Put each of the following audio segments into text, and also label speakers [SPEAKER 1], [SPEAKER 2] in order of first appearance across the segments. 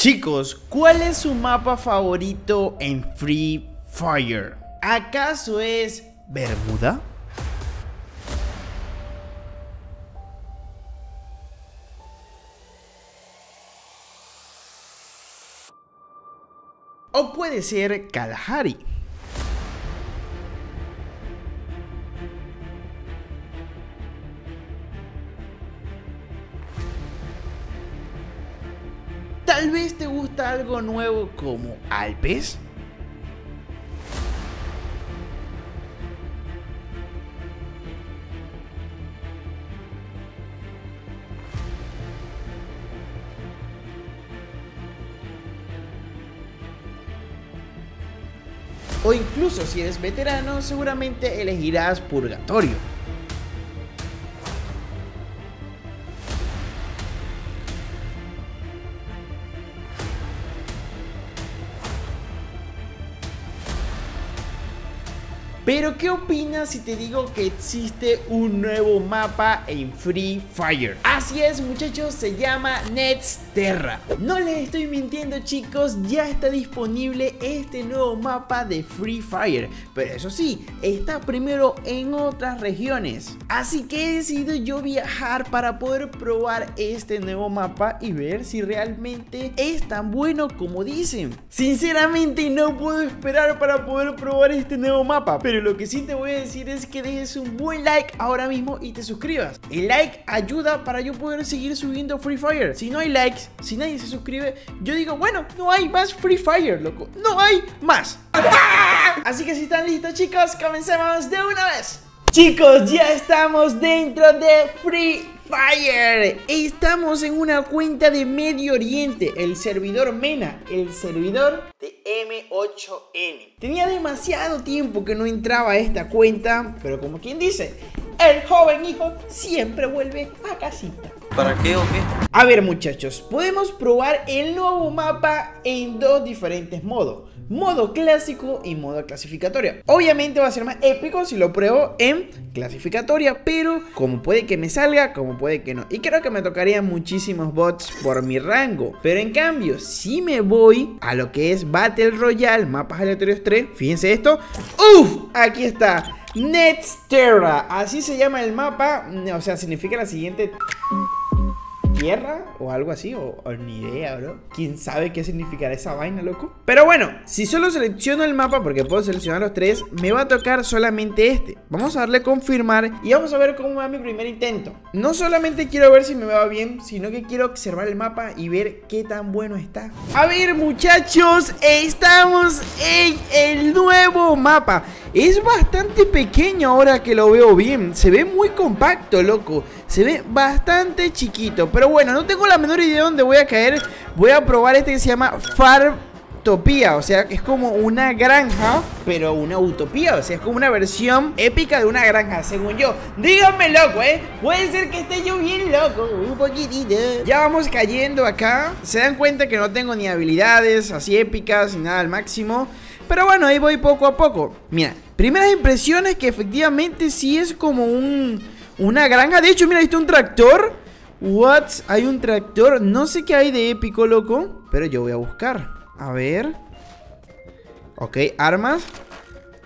[SPEAKER 1] Chicos, ¿cuál es su mapa favorito en Free Fire? ¿Acaso es Bermuda? ¿O puede ser Kalahari? Tal vez te gusta algo nuevo como Alpes. O incluso si eres veterano, seguramente elegirás Purgatorio. Pero ¿qué opinas si te digo que existe un nuevo mapa en Free Fire? Así es muchachos, se llama Terra. No les estoy mintiendo chicos, ya está disponible este nuevo mapa de Free Fire. Pero eso sí, está primero en otras regiones. Así que he decidido yo viajar para poder probar este nuevo mapa y ver si realmente es tan bueno como dicen. Sinceramente no puedo esperar para poder probar este nuevo mapa, pero lo que sí te voy a decir es que dejes un buen like ahora mismo y te suscribas. El like ayuda para yo poder seguir subiendo Free Fire. Si no hay likes, si nadie se suscribe, yo digo, bueno, no hay más Free Fire, loco. No hay más. Así que si están listos, chicos, comencemos de una vez. Chicos, ya estamos dentro de Free Fire. Estamos en una cuenta de Medio Oriente, el servidor MENA, el servidor de M8N. Tenía demasiado tiempo que no entraba a esta cuenta, pero como quien dice, el joven hijo siempre vuelve a casita.
[SPEAKER 2] ¿Para qué o qué?
[SPEAKER 1] A ver muchachos, podemos probar el nuevo mapa en dos diferentes modos modo clásico y modo clasificatoria. Obviamente va a ser más épico si lo pruebo en clasificatoria, pero como puede que me salga, como puede que no. Y creo que me tocarían muchísimos bots por mi rango. Pero en cambio, si me voy a lo que es Battle Royale, mapas aleatorios 3, fíjense esto. ¡Uf! Aquí está. Terra, así se llama el mapa, o sea, significa la siguiente tierra o algo así, o, ni idea, bro. ¿Quién sabe qué significará esa vaina, loco? Pero bueno, si solo selecciono el mapa, porque puedo seleccionar los tres, me va a tocar solamente este. Vamos a darle confirmar y vamos a ver cómo va mi primer intento. No solamente quiero ver si me va bien, sino que quiero observar el mapa y ver qué tan bueno está. A ver, muchachos, estamos en el nuevo mapa. Es bastante pequeño ahora que lo veo bien. Se ve muy compacto, loco. Se ve bastante chiquito. Pero bueno, no tengo la menor idea de dónde voy a caer. Voy a probar este que se llama Farmtopía. O sea, es como una granja, pero una utopía. O sea, es como una versión épica de una granja, según yo. Díganme loco, ¿eh? Puede ser que esté yo bien loco. Un poquitito. Ya vamos cayendo acá. Se dan cuenta que no tengo ni habilidades así épicas ni nada al máximo. Pero bueno, ahí voy poco a poco. Mira, primeras impresiones que efectivamente sí es como un, una granja. De hecho, mira, ahí un tractor. What? Hay un tractor. No sé qué hay de épico, loco. Pero yo voy a buscar. A ver. Ok, armas.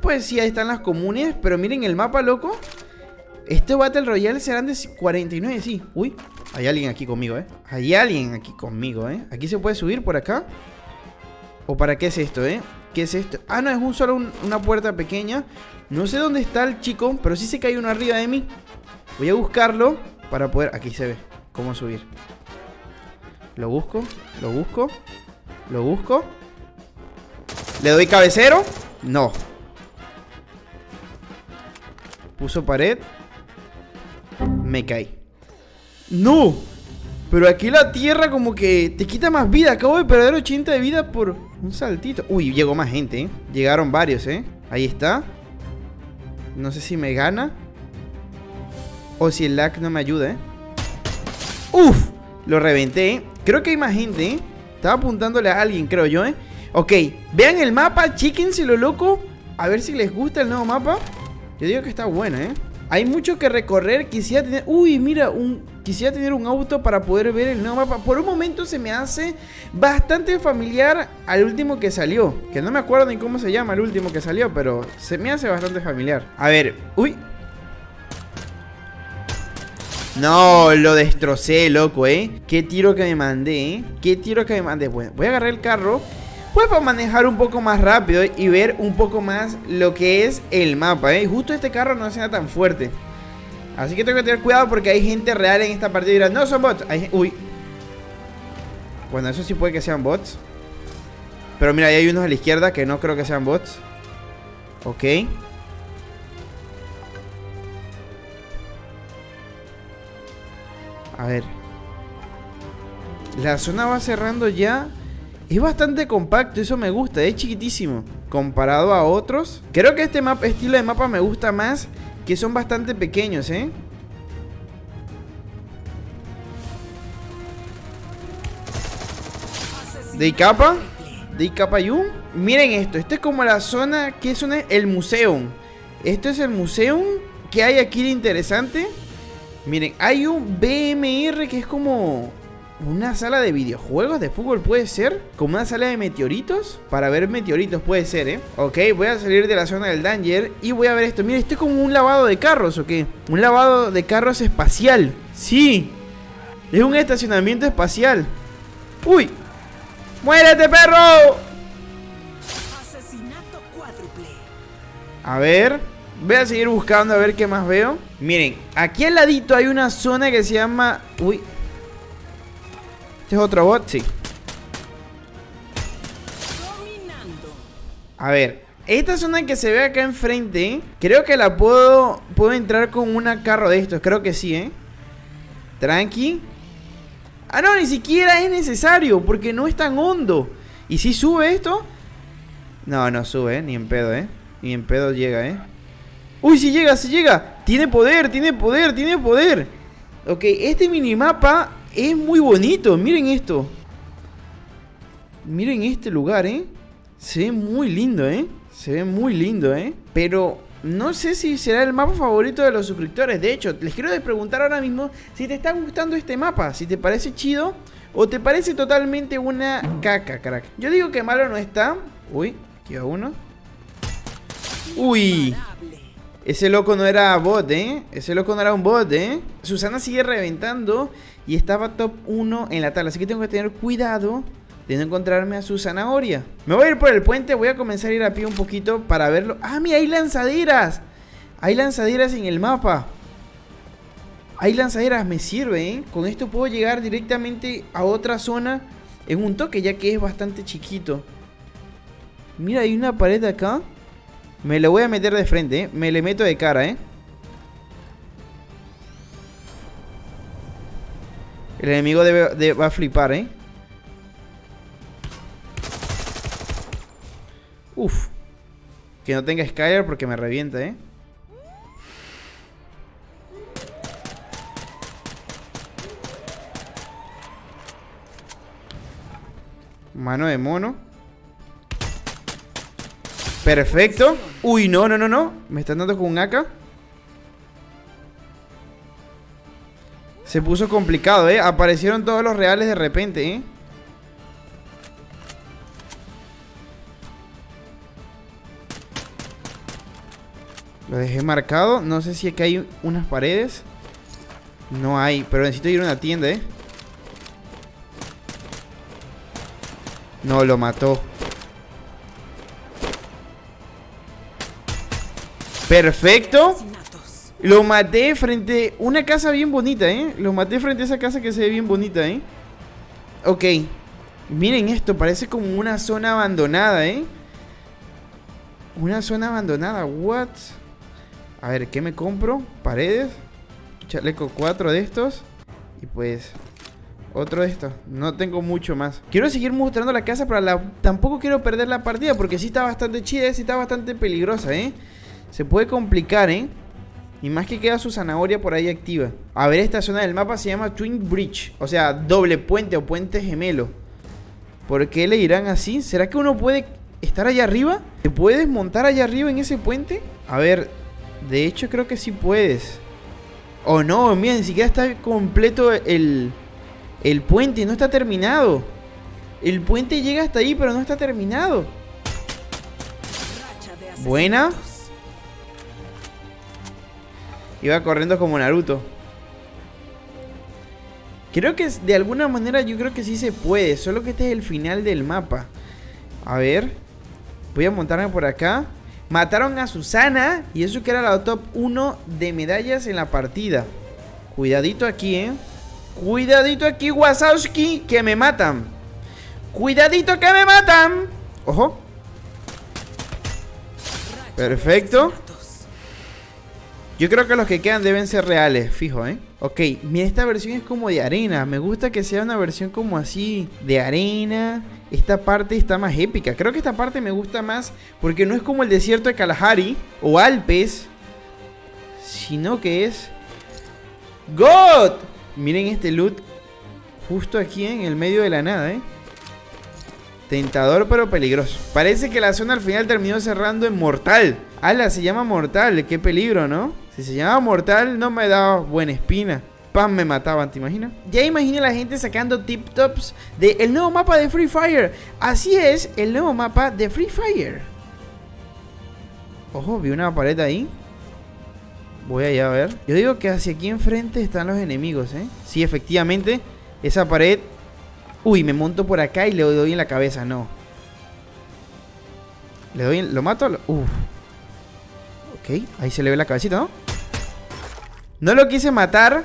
[SPEAKER 1] Pues sí, ahí están las comunes. Pero miren el mapa, loco. Este Battle Royale serán de 49, sí. Uy, hay alguien aquí conmigo, ¿eh? Hay alguien aquí conmigo, ¿eh? Aquí se puede subir por acá. ¿O para qué es esto, eh? ¿Qué es esto? Ah, no, es un solo una puerta pequeña. No sé dónde está el chico, pero sí sé que hay uno arriba de mí. Voy a buscarlo para poder... Aquí se ve cómo subir. Lo busco, lo busco, lo busco. ¿Le doy cabecero? No. Puso pared. Me caí. ¡No! Pero aquí la tierra como que te quita más vida. Acabo de perder 80 de vida por un saltito. Uy, llegó más gente, ¿eh? Llegaron varios, ¿eh? Ahí está. No sé si me gana. O si el lag no me ayuda, ¿eh? ¡Uf! Lo reventé, ¿eh? Creo que hay más gente, ¿eh? Estaba apuntándole a alguien, creo yo, ¿eh? Ok, vean el mapa, lo loco. A ver si les gusta el nuevo mapa. Yo digo que está bueno, ¿eh? Hay mucho que recorrer, quisiera tener... Uy, mira, un, quisiera tener un auto para poder ver el nuevo mapa. Por un momento se me hace bastante familiar al último que salió. Que no me acuerdo ni cómo se llama el último que salió, pero se me hace bastante familiar. A ver, uy. No, lo destrocé, loco, ¿eh? Qué tiro que me mandé, ¿eh? Qué tiro que me mandé. Bueno, voy a agarrar el carro pues para manejar un poco más rápido y ver un poco más lo que es el mapa, ¿eh? Justo este carro no sea tan fuerte. Así que tengo que tener cuidado porque hay gente real en esta partida y dirán, no son bots. uy. Bueno, eso sí puede que sean bots. Pero mira, ahí hay unos a la izquierda que no creo que sean bots. Ok. A ver. La zona va cerrando ya. Es bastante compacto, eso me gusta, es chiquitísimo. Comparado a otros. Creo que este estilo de mapa me gusta más. Que son bastante pequeños, ¿eh? De capa. De capa un. Miren esto, esto es como la zona. ¿Qué zona es? El museo. Esto es el museo que hay aquí de interesante. Miren, hay un BMR que es como una sala de videojuegos de fútbol, puede ser. Como una sala de meteoritos. Para ver meteoritos, puede ser, ¿eh? Ok, voy a salir de la zona del danger y voy a ver esto. Miren, esto es como un lavado de carros, ¿o qué? Un lavado de carros espacial. Sí. Es un estacionamiento espacial. ¡Uy! ¡Muérete, perro! A ver. Voy a seguir buscando a ver qué más veo. Miren, aquí al ladito hay una zona que se llama... Uy. Este es otro bot, sí. A ver, esta zona que se ve acá enfrente, creo que la puedo puedo entrar con una carro de estos, creo que sí, ¿eh? Tranqui. Ah, no, ni siquiera es necesario, porque no es tan hondo. ¿Y si sube esto? No, no sube, ni en pedo, ¿eh? Ni en pedo llega, ¿eh? Uy, si llega, si llega. Tiene poder, tiene poder, tiene poder. Ok, este minimapa es muy bonito. Miren esto. Miren este lugar, ¿eh? Se ve muy lindo, ¿eh? Se ve muy lindo, ¿eh? Pero no sé si será el mapa favorito de los suscriptores. De hecho, les quiero preguntar ahora mismo si te está gustando este mapa. Si te parece chido o te parece totalmente una caca, crack. Yo digo que malo no está. Uy, aquí va uno. Uy. Ese loco no era bot, ¿eh? Ese loco no era un bot, ¿eh? Susana sigue reventando y estaba top 1 en la tabla. Así que tengo que tener cuidado de no encontrarme a su zanahoria. Me voy a ir por el puente, voy a comenzar a ir a pie un poquito para verlo. ¡Ah, mira, hay lanzaderas! Hay lanzaderas en el mapa. Hay lanzaderas, me sirve, ¿eh? Con esto puedo llegar directamente a otra zona en un toque, ya que es bastante chiquito. Mira, hay una pared acá. Me lo voy a meter de frente, ¿eh? Me le meto de cara, ¿eh? El enemigo debe, va a flipar, ¿eh? Uf. Que no tenga Skyler porque me revienta, ¿eh? Mano de mono. Perfecto. Uy, no, no, no, no. Me están dando con un AK. Se puso complicado, ¿eh? Aparecieron todos los reales de repente, ¿eh? Lo dejé marcado. No sé si aquí hay unas paredes. No hay, pero necesito ir a una tienda, ¿eh? No, lo mató. Perfecto. Lo maté frente a una casa bien bonita, ¿eh? Lo maté frente a esa casa que se ve bien bonita, ¿eh? Ok. Miren esto, parece como una zona abandonada, ¿eh? Una zona abandonada, what? A ver, ¿qué me compro? Paredes Chaleco 4 de estos Y pues otro de estos No tengo mucho más Quiero seguir mostrando la casa Pero la... tampoco quiero perder la partida Porque sí está bastante chida Sí está bastante peligrosa, ¿eh? Se puede complicar, ¿eh? Y más que queda su zanahoria por ahí activa. A ver, esta zona del mapa se llama Twin Bridge. O sea, doble puente o puente gemelo. ¿Por qué le dirán así? ¿Será que uno puede estar allá arriba? ¿Te puedes montar allá arriba en ese puente? A ver, de hecho creo que sí puedes. Oh no, mira, ni siquiera está completo el, el puente, no está terminado. El puente llega hasta ahí, pero no está terminado. Buena. Iba corriendo como Naruto. Creo que de alguna manera yo creo que sí se puede. Solo que este es el final del mapa. A ver. Voy a montarme por acá. Mataron a Susana. Y eso que era la top 1 de medallas en la partida. Cuidadito aquí, ¿eh? Cuidadito aquí, Wasowski. Que me matan. Cuidadito que me matan. Ojo. Perfecto. Yo creo que los que quedan deben ser reales, fijo, ¿eh? Ok, mira, esta versión es como de arena. Me gusta que sea una versión como así, de arena. Esta parte está más épica. Creo que esta parte me gusta más porque no es como el desierto de Kalahari o Alpes, sino que es... ¡God! Miren este loot justo aquí en el medio de la nada, ¿eh? Tentador pero peligroso. Parece que la zona al final terminó cerrando en Mortal. ¡Hala! Se llama Mortal. ¡Qué peligro, ¿no? Si se llamaba Mortal, no me daba buena espina. Pam, me mataban, ¿te imaginas? Ya imagino la gente sacando tip tops del el nuevo mapa de Free Fire. Así es, el nuevo mapa de Free Fire. Ojo, vi una pared ahí. Voy allá a ver. Yo digo que hacia aquí enfrente están los enemigos, ¿eh? Sí, efectivamente, esa pared... Uy, me monto por acá y le doy en la cabeza, no. Le doy en... ¿Lo mato? Uf. Ok, ahí se le ve la cabecita, ¿no? No lo quise matar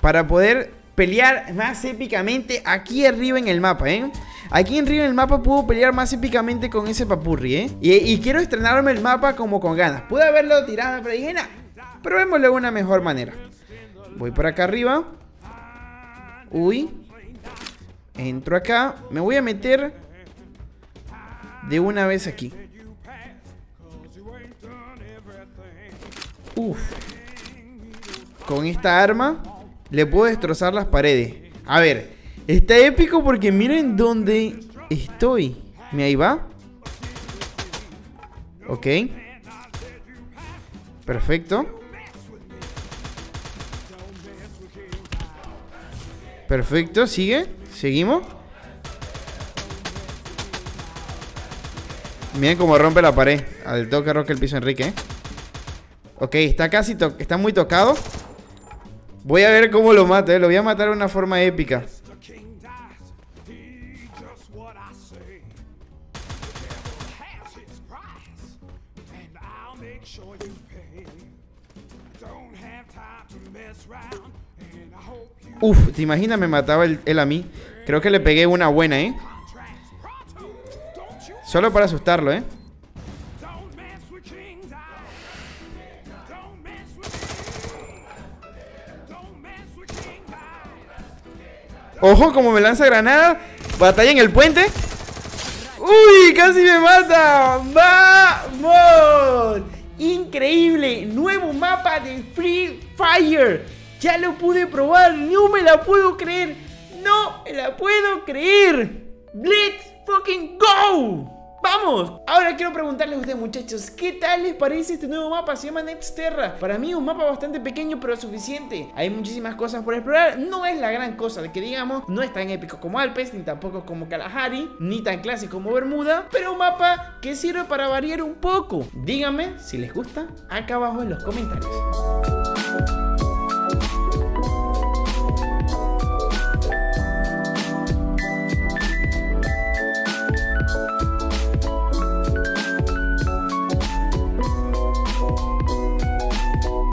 [SPEAKER 1] para poder pelear más épicamente aquí arriba en el mapa, ¿eh? Aquí arriba en el mapa puedo pelear más épicamente con ese papurri, ¿eh? Y, quiero estrenarme el mapa como con ganas. Pude haberlo tirado, pero dije, nah, probémoslo de una mejor manera. Voy por acá arriba. Uy. Entro acá. Me voy a meter de una vez aquí. Uf. Con esta arma le puedo destrozar las paredes. A ver, está épico porque miren dónde estoy. ¿Me ahí va? Ok. Perfecto. Perfecto, sigue. Seguimos. Miren cómo rompe la pared. Al toque roque el piso Enrique, ¿eh? Ok, está casi... Está muy tocado. Voy a ver cómo lo mata, ¿eh? Lo voy a matar de una forma épica. Uf, ¿te imaginas? Me mataba él, a mí. Creo que le pegué una buena, ¿eh? Solo para asustarlo, ¿eh? Ojo, como me lanza granada. Batalla en el puente. ¡Uy! ¡Casi me mata! ¡Vamos! Increíble, nuevo mapa de Free Fire. Ya lo pude probar, no me la puedo creer. No me la puedo creer. Let's fucking go. ¡Vamos! Ahora quiero preguntarles a ustedes muchachos, ¿qué tal les parece este nuevo mapa? Se llama Nexterra. Para mí un mapa bastante pequeño pero suficiente. Hay muchísimas cosas por explorar. No es la gran cosa de que digamos, no es tan épico como Alpes, ni tampoco como Kalahari, ni tan clásico como Bermuda, pero un mapa que sirve para variar un poco. Díganme si les gusta acá abajo en los comentarios.